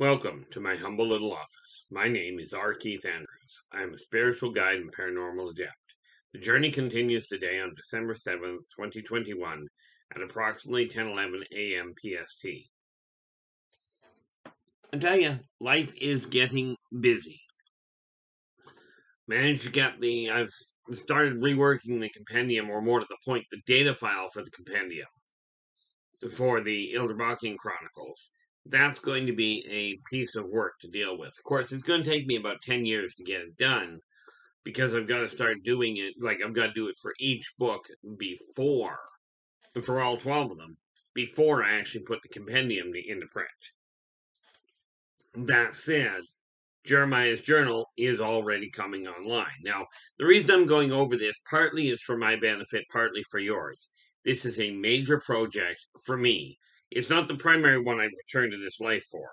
Welcome to my humble little office. My name is R. Keith Andrews. I am a spiritual guide and paranormal adept. The journey continues today on December 7th, 2021 at approximately 10:11 a.m. PST. I tell you, life is getting busy. Managed to get the I've started reworking the compendium or more to the point the data file for the compendium for the Ilderbaching Chronicles that's going to be a piece of work to deal with. Of course, it's going to take me about 10 years to get it done because I've got to start doing it, like, I've got to do it for each book before, for all 12 of them, before I actually put the compendium into print. That said, Jeremiah's journal is already coming online. Now, the reason I'm going over this partly is for my benefit, partly for yours. This is a major project for me it's not the primary one I returned to this life for.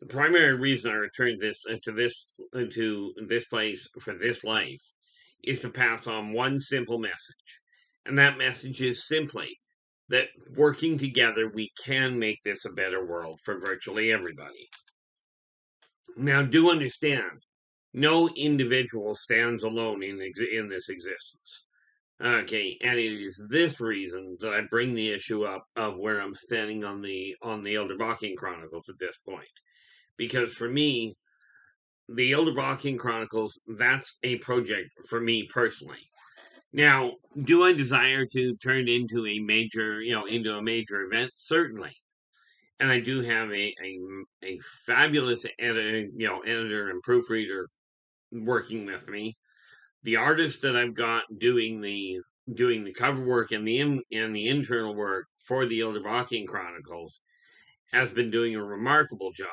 The primary reason I returned this uh, to this uh, to this place for this life is to pass on one simple message. And that message is simply that working together we can make this a better world for virtually everybody. Now do understand, no individual stands alone in, in this existence. Okay, and it is this reason that I bring the issue up of where I'm standing on the on the Elder Ilderbaching Chronicles at this point, because for me, the Elder Ilderbaching Chronicles that's a project for me personally. Now, do I desire to turn into a major, you know, into a major event? Certainly, and I do have a a, a fabulous editor, you know, editor and proofreader working with me the artist that I've got doing the doing the cover work and the in, and the internal work for the Ilderbaching Chronicles has been doing a remarkable job.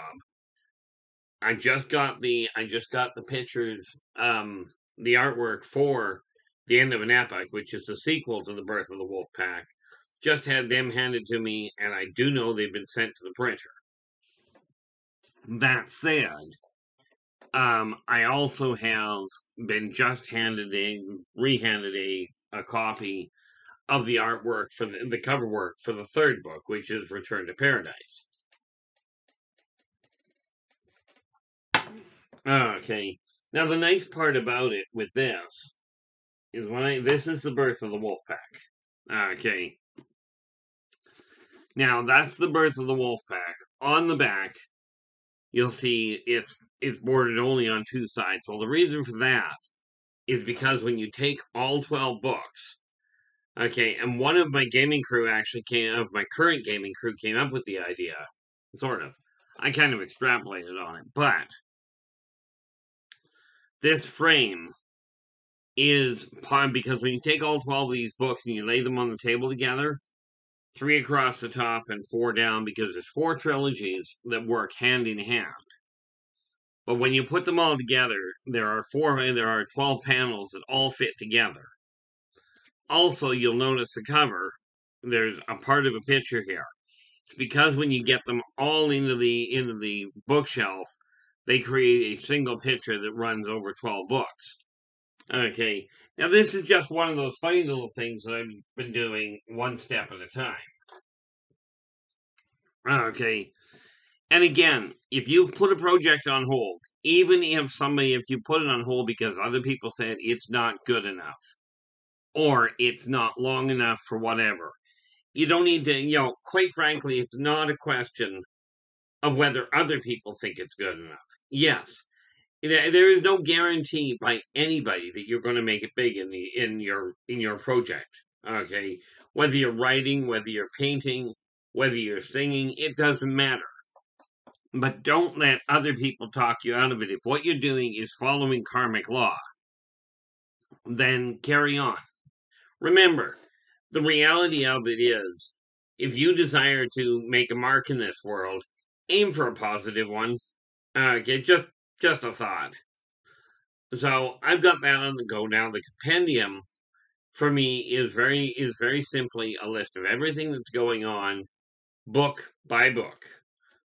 I just got the I just got the pictures, um, the artwork for the end of an epoch, which is the sequel to the Birth of the Wolf Pack. Just had them handed to me, and I do know they've been sent to the printer. That said, um, I also have been just handed a rehanded a, a copy of the artwork for the, the cover work for the third book, which is Return to Paradise. Okay. Now the nice part about it with this is when I this is the birth of the wolf pack. Okay. Now that's the birth of the wolf pack. On the back, you'll see it's it's bordered only on two sides. Well, the reason for that is because when you take all 12 books, okay, and one of my gaming crew actually came, of my current gaming crew came up with the idea, sort of. I kind of extrapolated on it, but this frame is part because when you take all 12 of these books and you lay them on the table together, three across the top and four down, because there's four trilogies that work hand in hand. But when you put them all together, there are four there are 12 panels that all fit together. Also, you'll notice the cover, there's a part of a picture here. It's because when you get them all into the into the bookshelf, they create a single picture that runs over 12 books. Okay. Now this is just one of those funny little things that I've been doing one step at a time. Okay. And again, if you've put a project on hold, even if somebody, if you put it on hold because other people said it's not good enough or it's not long enough for whatever, you don't need to, you know, quite frankly, it's not a question of whether other people think it's good enough. Yes, there is no guarantee by anybody that you're going to make it big in the in your in your project. Okay, whether you're writing, whether you're painting, whether you're singing, it doesn't matter. But don't let other people talk you out of it. If what you're doing is following karmic law, then carry on. Remember, the reality of it is if you desire to make a mark in this world, aim for a positive one. Uh, okay, just just a thought. So I've got that on the go now. The compendium for me is very is very simply a list of everything that's going on, book by book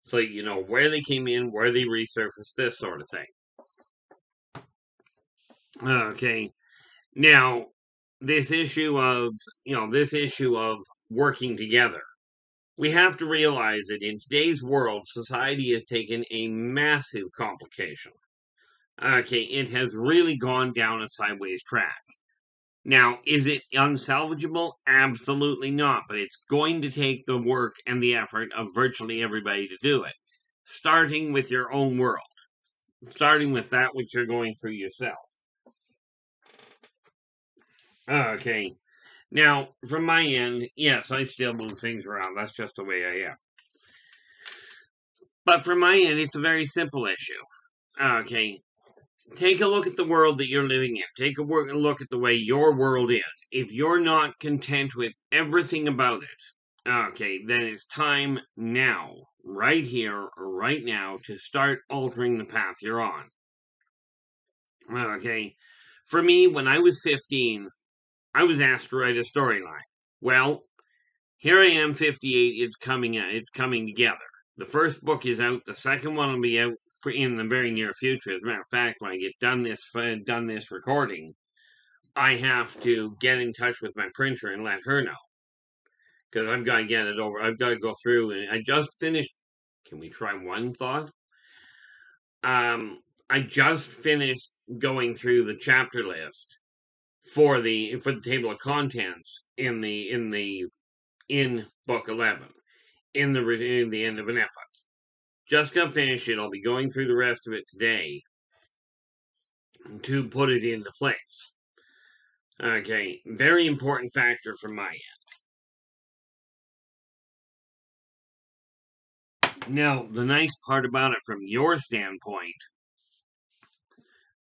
so you know where they came in, where they resurfaced, this sort of thing. Okay, now this issue of you know this issue of working together. we have to realize that in today's world, society has taken a massive complication. Okay, it has really gone down a sideways track. Now, is it unsalvageable? Absolutely not, but it's going to take the work and the effort of virtually everybody to do it, starting with your own world, starting with that which you're going through yourself. Okay, now, from my end, yes, I still move things around. That's just the way I am. But from my end, it's a very simple issue. Okay, take a look at the world that you're living in. Take a look at the way your world is. If you're not content with everything about it, okay, then it's time now, right here, right now, to start altering the path you're on. Okay, for me, when I was 15, I was asked to write a storyline. Well, here I am, 58. It's coming. Uh, it's coming together. The first book is out. The second one will be out in the very near future. As a matter of fact, when I get done this done this recording, I have to get in touch with my printer and let her know because I've got to get it over. I've got to go through and I just finished. Can we try one thought? Um, I just finished going through the chapter list for the for the table of contents in the in the in book 11 in the in the end of an epoch just got finished it. I'll be going through the rest of it today to put it into place. Okay very important factor from my end now the nice part about it from your standpoint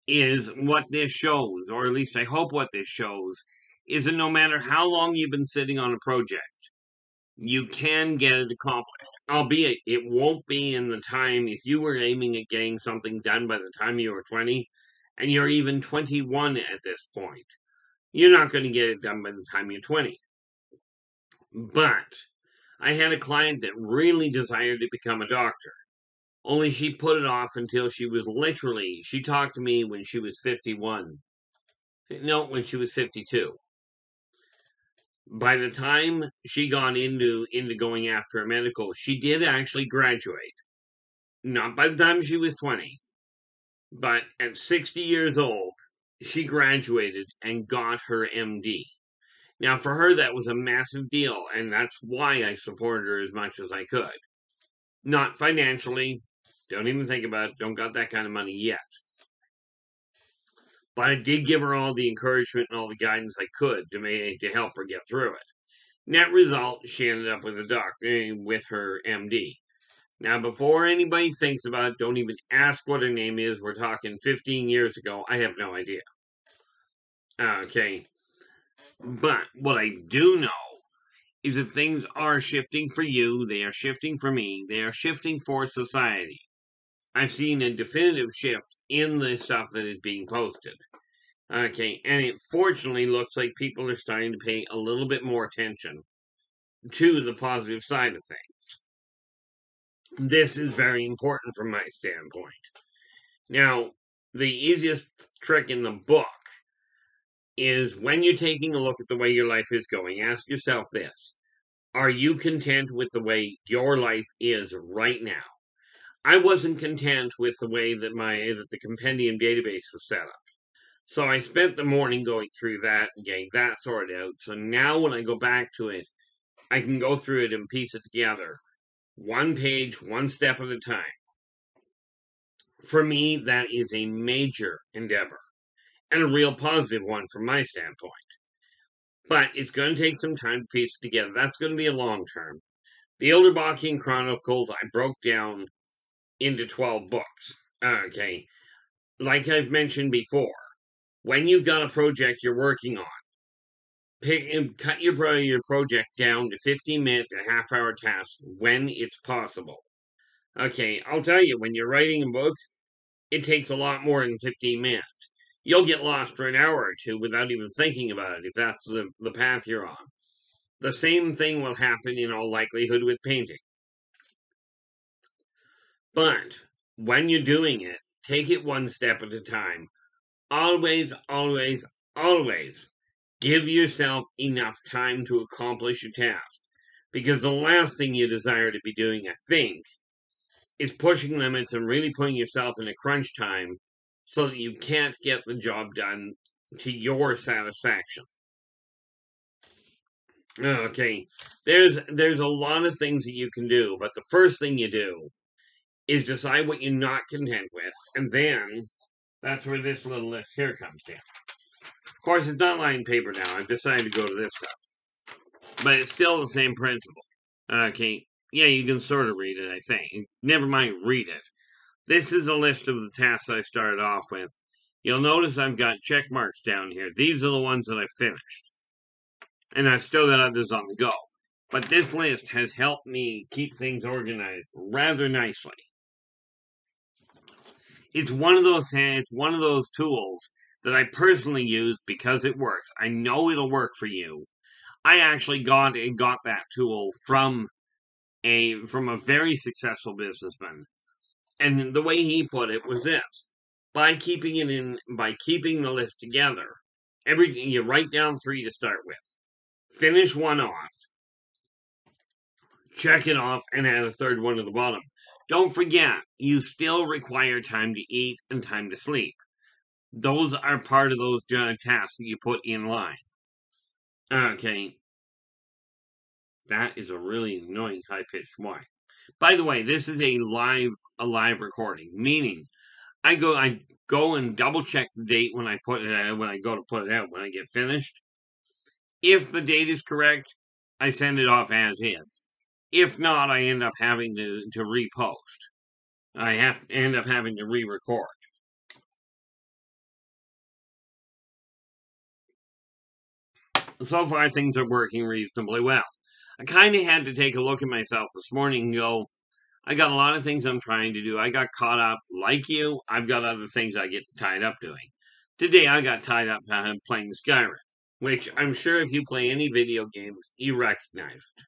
is what this shows, or at least I hope what this shows, is that no matter how long you've been sitting on a project, you can get it accomplished. Albeit, it won't be in the time, if you were aiming at getting something done by the time you were 20, and you're even 21 at this point, you're not going to get it done by the time you're 20. But I had a client that really desired to become a doctor. Only she put it off until she was literally, she talked to me when she was 51. No, when she was 52. By the time she got into into going after a medical, she did actually graduate. Not by the time she was 20, but at 60 years old, she graduated and got her MD. Now, for her, that was a massive deal, and that's why I supported her as much as I could. Not financially, don't even think about it. Don't got that kind of money yet. But I did give her all the encouragement and all the guidance I could to make to help her get through it. Net result, she ended up with a doctor eh, with her MD. Now, before anybody thinks about it, don't even ask what her name is. We're talking 15 years ago. I have no idea. Okay. But what I do know is that things are shifting for you. They are shifting for me. They are shifting for society. I've seen a definitive shift in the stuff that is being posted. Okay, and it fortunately looks like people are starting to pay a little bit more attention to the positive side of things. This is very important from my standpoint. Now, the easiest trick in the book is when you're taking a look at the way your life is going, ask yourself this Are you content with the way your life is right now? I wasn't content with the way that my that the compendium database was set up. So I spent the morning going through that and getting that sorted out. So now when I go back to it, I can go through it and piece it together. One page, one step at a time. For me, that is a major endeavor and a real positive one from my standpoint. But it's going to take some time to piece it together. That's going to be a long term. The Ilderbockian Chronicles, I broke down into 12 books. Okay. Like I've mentioned before, when you've got a project you're working on, pick and cut your your project down to 15 minute to half hour tasks when it's possible. Okay, I'll tell you, when you're writing a book, it takes a lot more than 15 minutes. You'll get lost for an hour or two without even thinking about it if that's the, the path you're on. The same thing will happen in all likelihood with painting. But when you're doing it, take it one step at a time. Always, always, always give yourself enough time to accomplish a task. Because the last thing you desire to be doing, I think, is pushing limits and really putting yourself in a crunch time so that you can't get the job done to your satisfaction. Okay, there's there's a lot of things that you can do, but the first thing you do is decide what you're not content with, and then that's where this little list here comes in. Of course, it's not lined paper now. I've decided to go to this stuff, but it's still the same principle. Okay, yeah, you can sort of read it. I think. Never mind, read it. This is a list of the tasks I started off with. You'll notice I've got check marks down here. These are the ones that I finished. And I've still got others on the go. But this list has helped me keep things organized rather nicely. It's one of those it's one of those tools that I personally use because it works. I know it'll work for you. I actually got eh, got that tool from a from a very successful businessman. And the way he put it was this. By keeping it in by keeping the list together everything you write down three to start with. Finish one off. Check it off and add a third one to the bottom don't forget you still require time to eat and time to sleep those are part of those tasks that you put in line okay that is a really annoying high pitched whine by the way, this is a live a live recording, meaning I go I go and double check the date when I put it out, when I go to put it out when I get finished. If the date is correct, I send it off as is. If not, I end up having to to repost. I have end up having to re-record. So far, things are working reasonably well. I kind of had to take a look at myself this morning and go, I got a lot of things I'm trying to do. I got caught up, like you, I've got other things I get tied up doing. Today I got tied up uh, playing Skyrim, which I'm sure if you play any video games, you recognize it.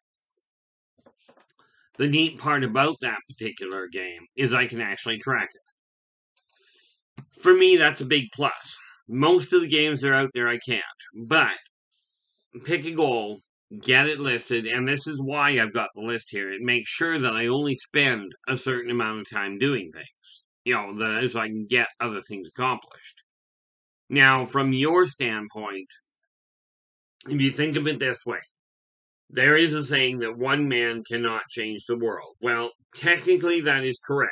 The neat part about that particular game is I can actually track it. For me, that's a big plus. Most of the games that are out there I can't, but pick a goal get it listed, and this is why I've got the list here. It makes sure that I only spend a certain amount of time doing things, you know, that so I can get other things accomplished. Now, from your standpoint, if you think of it this way, there is a saying that one man cannot change the world. Well, technically that is correct.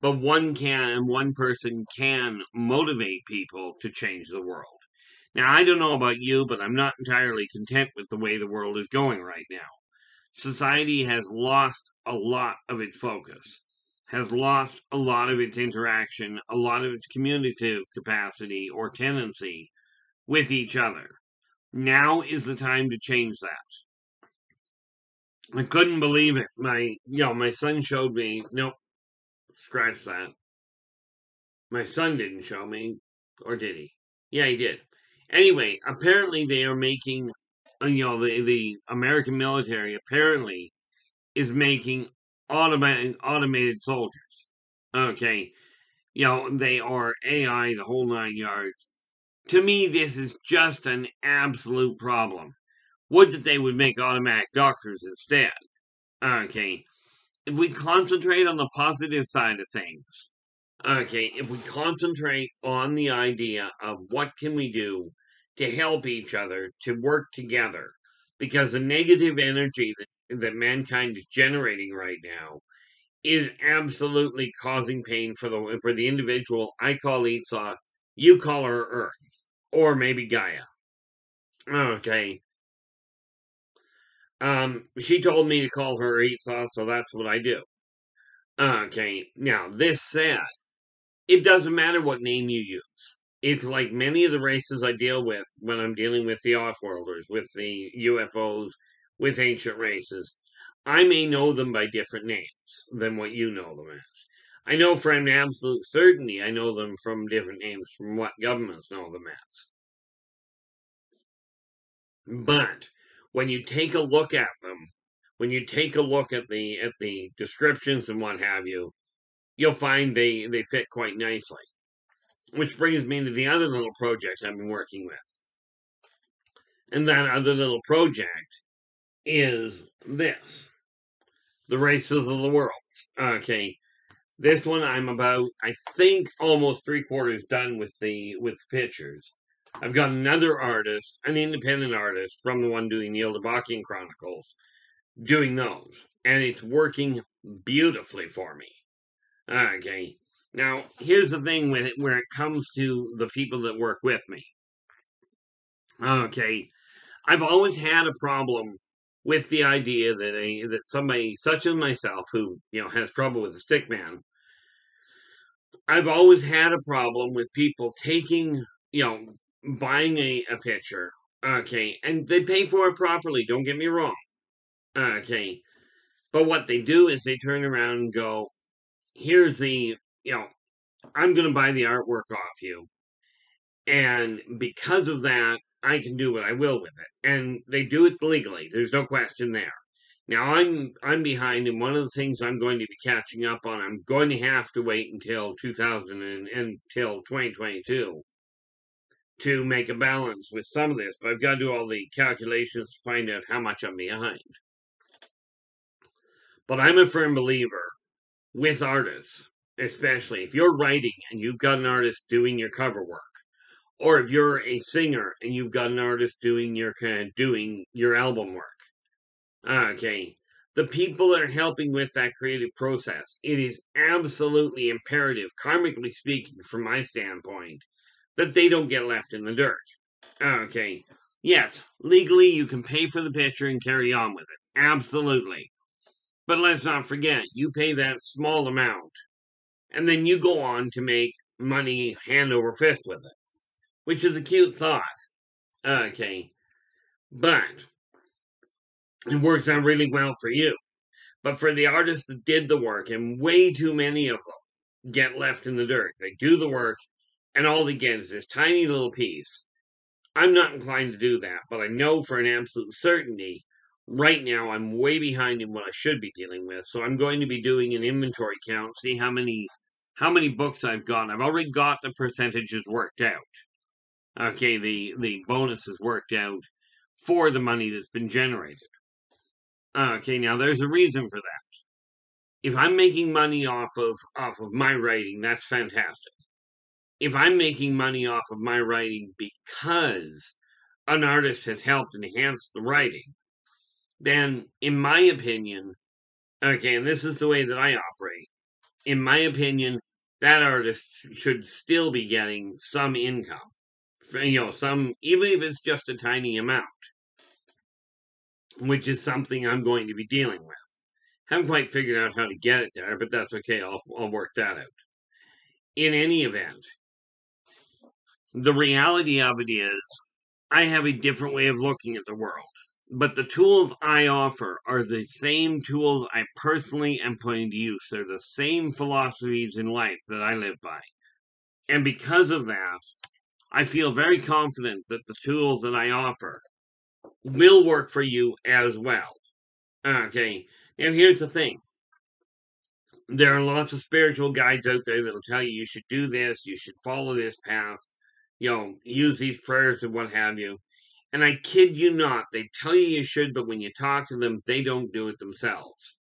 But one can, and one person can motivate people to change the world. Now, I don't know about you, but I'm not entirely content with the way the world is going right now. Society has lost a lot of its focus, has lost a lot of its interaction, a lot of its communicative capacity or tendency with each other. Now is the time to change that. I couldn't believe it. My, you know, my son showed me. Nope, scratch that. My son didn't show me, or did he? Yeah, he did. Anyway, apparently they are making, uh, you know, the, the American military apparently is making automated automated soldiers. Okay, you know they are AI, the whole nine yards. To me, this is just an absolute problem. Would that they would make automatic doctors instead. Okay, if we concentrate on the positive side of things, okay, if we concentrate on the idea of what can we do to help each other, to work together. Because the negative energy that, that mankind is generating right now is absolutely causing pain for the for the individual. I call Esau, you call her Earth, or maybe Gaia. Okay. Um, she told me to call her Esau, so that's what I do. Okay. Now, this said, it doesn't matter what name you use it's like many of the races I deal with when I'm dealing with the offworlders, with the UFOs, with ancient races. I may know them by different names than what you know them as. I know for an absolute certainty I know them from different names from what governments know them as. But when you take a look at them, when you take a look at the at the descriptions and what have you, you'll find they, they fit quite nicely. Which brings me to the other little project I've been working with. And that other little project is this, the races of the world. Okay, this one I'm about, I think, almost three quarters done with the with pictures. I've got another artist, an independent artist from the one doing the Ildebakian Chronicles, doing those, and it's working beautifully for me. Okay, now here's the thing with it, where it comes to the people that work with me. Okay, I've always had a problem with the idea that a that somebody such as myself who you know has trouble with the stick man i've always had a problem with people taking you know buying a, a picture okay and they pay for it properly don't get me wrong okay but what they do is they turn around and go here's the you know i'm going to buy the artwork off you and because of that I can do what I will with it, and they do it legally. There's no question there. Now I'm I'm behind, and one of the things I'm going to be catching up on, I'm going to have to wait until 2000 and until 2022 to make a balance with some of this, but I've got to do all the calculations to find out how much I'm behind. But I'm a firm believer with artists, especially if you're writing and you've got an artist doing your cover work or if you're a singer and you've got an artist doing your kind of doing your album work okay the people that are helping with that creative process it is absolutely imperative karmically speaking from my standpoint that they don't get left in the dirt okay yes legally you can pay for the picture and carry on with it absolutely but let's not forget you pay that small amount and then you go on to make money hand over fist with it which is a cute thought. Okay. But it works out really well for you. But for the artists that did the work, and way too many of them get left in the dirt, they do the work, and all they get is this tiny little piece. I'm not inclined to do that, but I know for an absolute certainty right now I'm way behind in what I should be dealing with. So I'm going to be doing an inventory count, see how many how many books I've got. I've already got the percentages worked out okay, the, the bonus is worked out for the money that's been generated. Okay, now there's a reason for that. If I'm making money off of off of my writing, that's fantastic. If I'm making money off of my writing because an artist has helped enhance the writing, then in my opinion, okay, and this is the way that I operate, in my opinion, that artist should still be getting some income you know, some, even if it's just a tiny amount, which is something I'm going to be dealing with. Haven't quite figured out how to get it there, but that's okay. I'll, I'll work that out. In any event, the reality of it is, I have a different way of looking at the world. But the tools I offer are the same tools I personally am putting to use. They're the same philosophies in life that I live by. And because of that, I feel very confident that the tools that I offer will work for you as well. Okay, now here's the thing there are lots of spiritual guides out there that'll tell you you should do this, you should follow this path, you know, use these prayers and what have you. And I kid you not, they tell you you should, but when you talk to them, they don't do it themselves.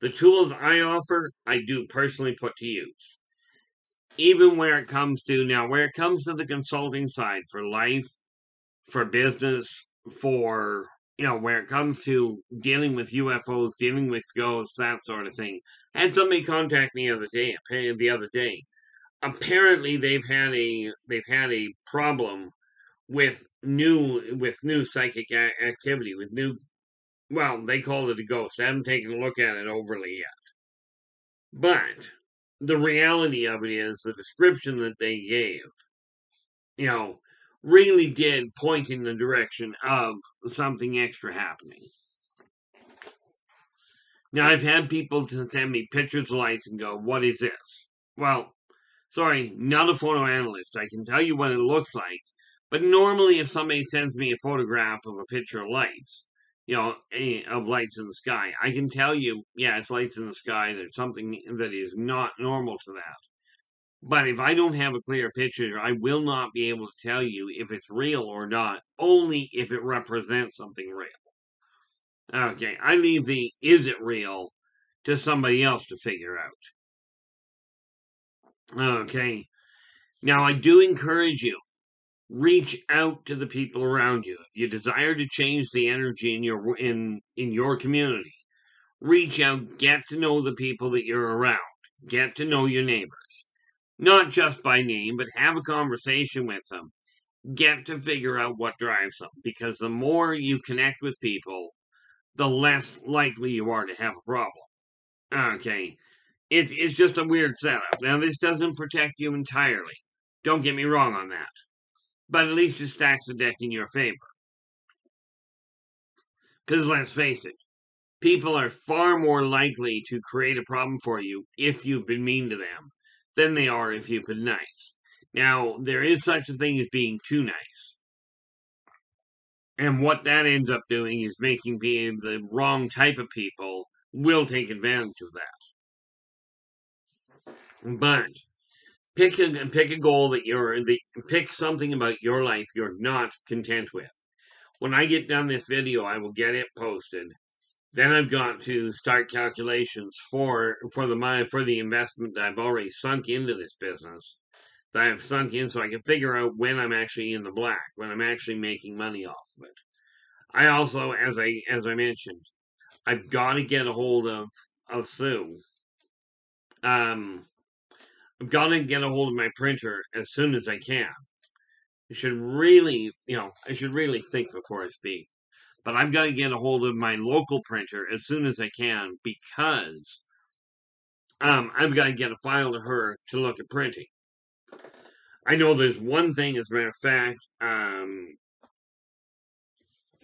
The tools I offer, I do personally put to use even where it comes to now, where it comes to the consulting side for life, for business, for you know, where it comes to dealing with UFOs, dealing with ghosts, that sort of thing. I had somebody contact me the other day. The other day, apparently they've had a they've had a problem with new with new psychic activity with new. Well, they called it a ghost. I haven't taken a look at it overly yet, but the reality of it is the description that they gave, you know, really did point in the direction of something extra happening. Now, I've had people to send me pictures of lights and go, What is this? Well, sorry, not a photo analyst. I can tell you what it looks like. But normally, if somebody sends me a photograph of a picture of lights, you know, of lights in the sky. I can tell you, yeah, it's lights in the sky. There's something that is not normal to that. But if I don't have a clear picture, I will not be able to tell you if it's real or not, only if it represents something real. Okay, I leave the is it real to somebody else to figure out. Okay. Now, I do encourage you reach out to the people around you. If you desire to change the energy in your in in your community, reach out, get to know the people that you're around, get to know your neighbors. Not just by name, but have a conversation with them. Get to figure out what drives them because the more you connect with people, the less likely you are to have a problem. Okay. It, it's just a weird setup. Now, this doesn't protect you entirely. Don't get me wrong on that. But at least it stacks the deck in your favor. Because let's face it, people are far more likely to create a problem for you if you've been mean to them than they are if you've been nice. Now, there is such a thing as being too nice. And what that ends up doing is making the wrong type of people will take advantage of that. But pick a pick a goal that you're the pick something about your life you're not content with. When I get done this video, I will get it posted. Then I've got to start calculations for for the my for the investment that I've already sunk into this business. That I've sunk in so I can figure out when I'm actually in the black, when I'm actually making money off of it. I also, as I as I mentioned, I've got to get a hold of of Sue. Um, I've gonna get a hold of my printer as soon as I can. I should really, you know, I should really think before I speak. But I've got to get a hold of my local printer as soon as I can because um, I've got to get a file to her to look at printing. I know there's one thing, as a matter of fact, um,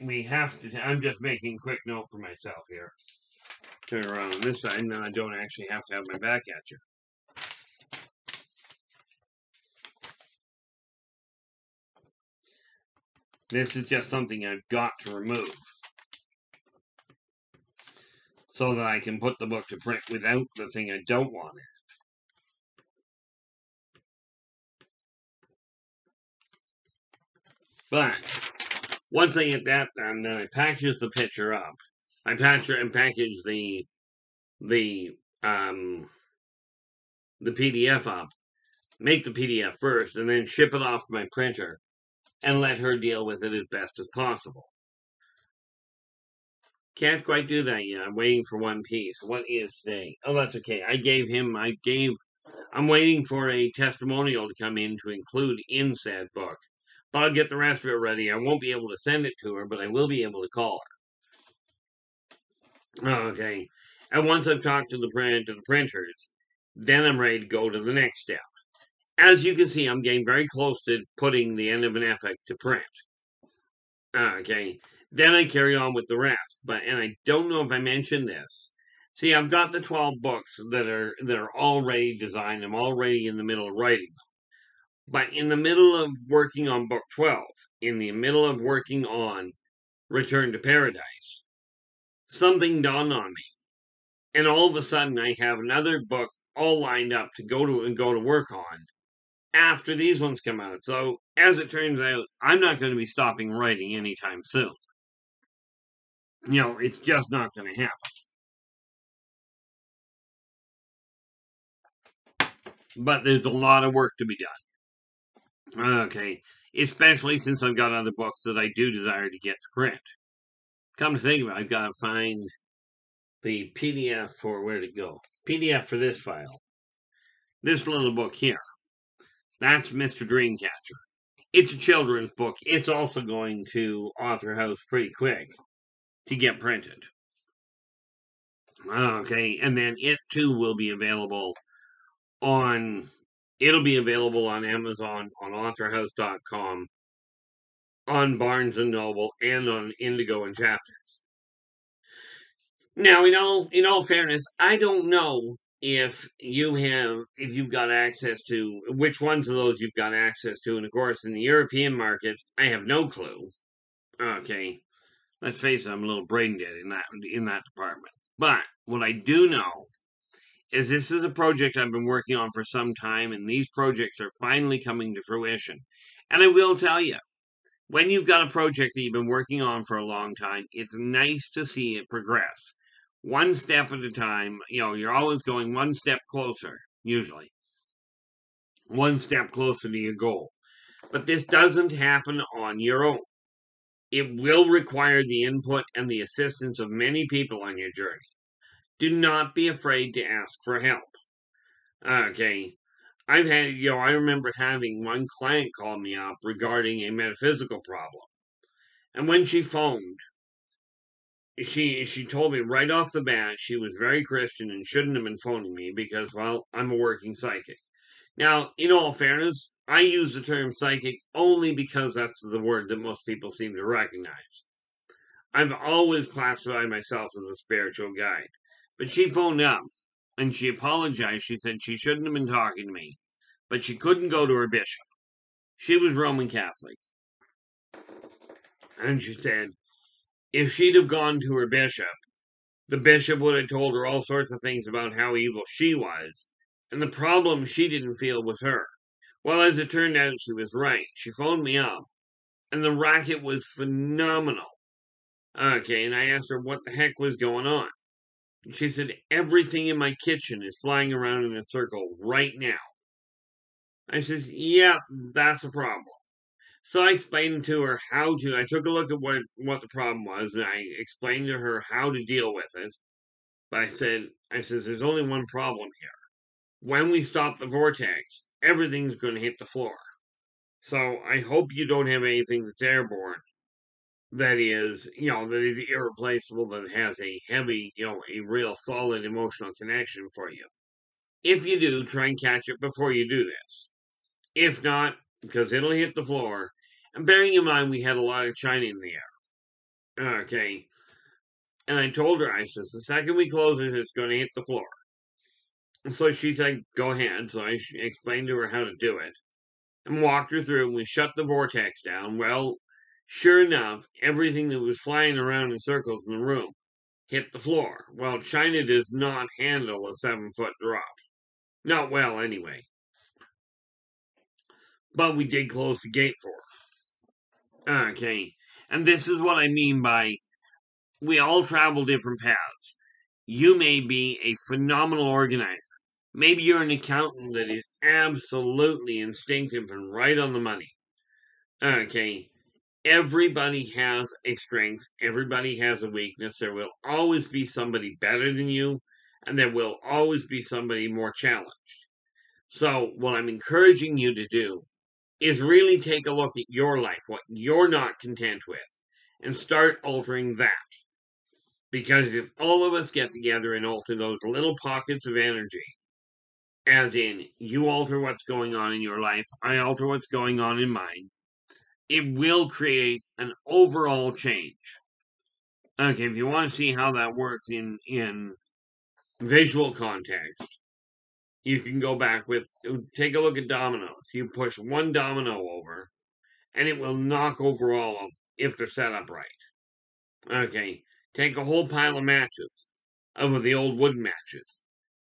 we have to. I'm just making quick note for myself here. Turn around on this side, and then I don't actually have to have my back at you. This is just something I've got to remove. So that I can put the book to print without the thing I don't want it. But once I get that done, then I package the picture up. I patch and package the the um the PDF up, make the PDF first, and then ship it off to my printer and let her deal with it as best as possible. Can't quite do that yet. I'm waiting for one piece. What is today? Oh, that's okay. I gave him, I gave, I'm waiting for a testimonial to come in to include in said book. But I'll get the rest of it ready. I won't be able to send it to her, but I will be able to call her. Okay. And once I've talked to the to the printers, then I'm ready to go to the next step as you can see, I'm getting very close to putting the end of an epic to print. Uh, okay. Then I carry on with the rest. But and I don't know if I mentioned this. See, I've got the 12 books that are that are already designed. I'm already in the middle of writing them. But in the middle of working on book 12, in the middle of working on Return to Paradise, something dawned on me. And all of a sudden I have another book all lined up to go to and go to work on after these ones come out. So, as it turns out, I'm not going to be stopping writing anytime soon. You know, it's just not going to happen. But there's a lot of work to be done. Okay. Especially since I've got other books that I do desire to get to print. Come to think of it, I've got to find the PDF for where to go. PDF for this file. This little book here. That's Mr. Dreamcatcher. It's a children's book. It's also going to Author House pretty quick to get printed. Okay, and then it too will be available on it'll be available on Amazon, on authorhouse.com, on Barnes and Noble, and on Indigo and Chapters. Now, in all in all fairness, I don't know if you have if you've got access to which ones of those you've got access to. And of course in the european markets i have no clue. Okay. Let's face it i'm a little brain dead in that in that department. But what i do know is this is a project i've been working on for some time and these projects are finally coming to fruition. And i will tell you when you've got a project that you've been working on for a long time, it's nice to see it progress. One step at a time, you know, you're always going one step closer, usually. One step closer to your goal. But this doesn't happen on your own. It will require the input and the assistance of many people on your journey. Do not be afraid to ask for help. Okay, I've had, you know, I remember having one client call me up regarding a metaphysical problem. And when she phoned, she she told me right off the bat she was very Christian and shouldn't have been phoning me because, well, I'm a working psychic. Now, in all fairness, I use the term psychic only because that's the word that most people seem to recognize. I've always classified myself as a spiritual guide. But she phoned up and she apologized. She said she shouldn't have been talking to me, but she couldn't go to her bishop. She was Roman Catholic. And she said if she'd have gone to her bishop, the bishop would have told her all sorts of things about how evil she was, and the problem she didn't feel was her. Well, as it turned out, she was right. She phoned me up, and the racket was phenomenal. Okay, and I asked her what the heck was going on. And She said, Everything in my kitchen is flying around in a circle right now. I says, Yeah, that's a problem. So I explained to her how to. I took a look at what, what the problem was, and I explained to her how to deal with it. But I said, I says, There's only one problem here. When we stop the vortex, everything's going to hit the floor. So I hope you don't have anything that's airborne that is, you know, that is irreplaceable, that has a heavy, you know, a real solid emotional connection for you. If you do, try and catch it before you do this. If not, because it'll hit the floor. And bearing in mind, we had a lot of China in the air. Okay. And I told her, I says, the second we close it, it's going to hit the floor. And so she said, go ahead. So I explained to her how to do it and walked her through. And we shut the vortex down. Well, Sure enough, everything that was flying around in circles in the room hit the floor. Well, China does not handle a seven foot drop. Not well, anyway. But we did close the gate for her. Okay. And this is what I mean by we all travel different paths. You may be a phenomenal organizer. Maybe you're an accountant that is absolutely instinctive and right on the money. Okay everybody has a strength, everybody has a weakness. There will always be somebody better than you, and there will always be somebody more challenged. So, what I'm encouraging you to do is really take a look at your life, what you're not content with, and start altering that. Because if all of us get together and alter those little pockets of energy, as in you alter what's going on in your life, I alter what's going on in mine, it will create an overall change. Okay, if you want to see how that works in in visual context, you can go back with take a look at dominoes. You push one domino over, and it will knock over all of if they're set up right. Okay, take a whole pile of matches, of the old wood matches,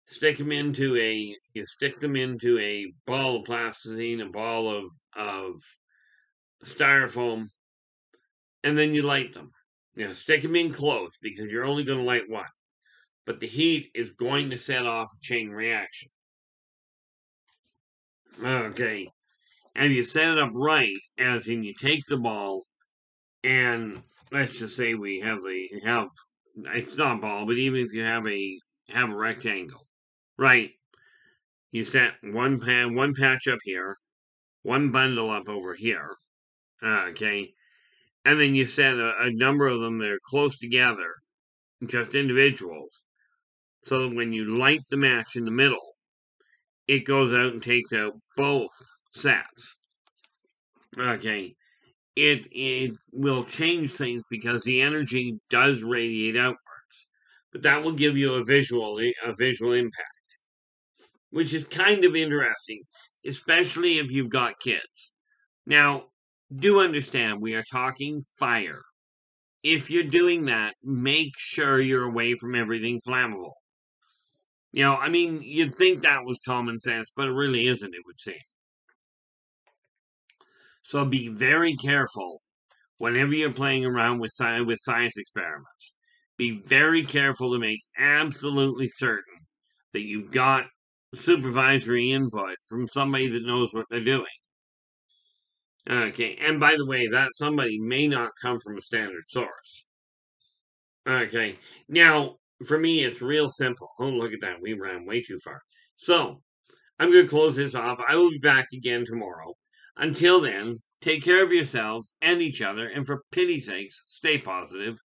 stick them into a you stick them into a ball of plasticine, a ball of of styrofoam, and then you light them. You stick them in close because you're only going to light one. But the heat is going to set off a chain reaction. Okay. And you set it up right, as in you take the ball, and let's just say we have the have it's not a ball, but even if you have a have a rectangle, right? You set one pan one patch up here, one bundle up over here, Okay. And then you set a, a number of them that are close together, just individuals. So that when you light the match in the middle, it goes out and takes out both sets. Okay. It it will change things because the energy does radiate outwards. But that will give you a visual a visual impact. Which is kind of interesting, especially if you've got kids. Now, do understand we are talking fire. If you're doing that, make sure you're away from everything flammable. You know, I mean, you'd think that was common sense, but it really isn't, it would seem. So be very careful whenever you're playing around with science, with science experiments, be very careful to make absolutely certain that you've got supervisory input from somebody that knows what they're doing. Okay, and by the way, that somebody may not come from a standard source. Okay, now for me, it's real simple. Oh, look at that. We ran way too far. So, I'm going to close this off. I will be back again tomorrow. Until then, take care of yourselves and each other, and for pity's sakes, stay positive.